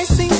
I see